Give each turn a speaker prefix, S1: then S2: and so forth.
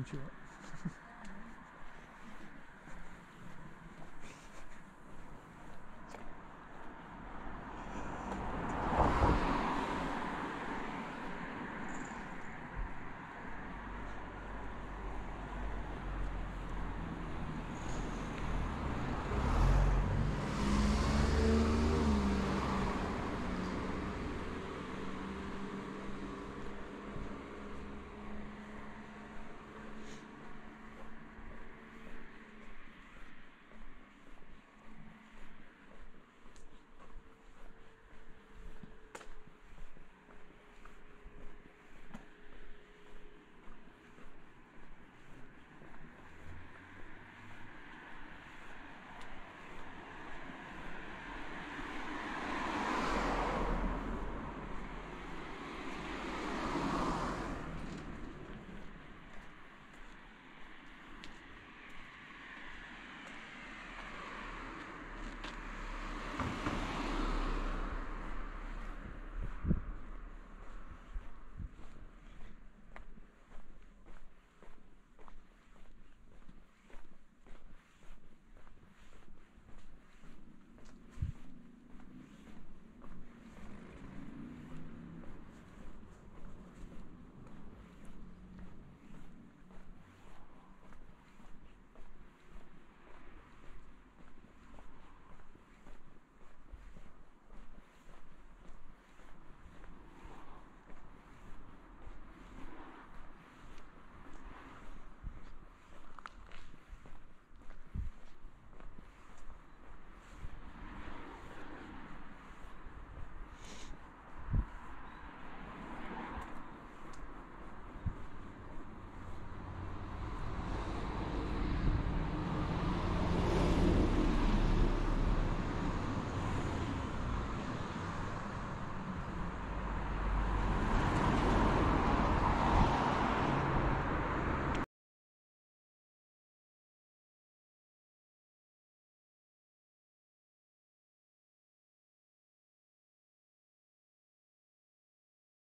S1: にちは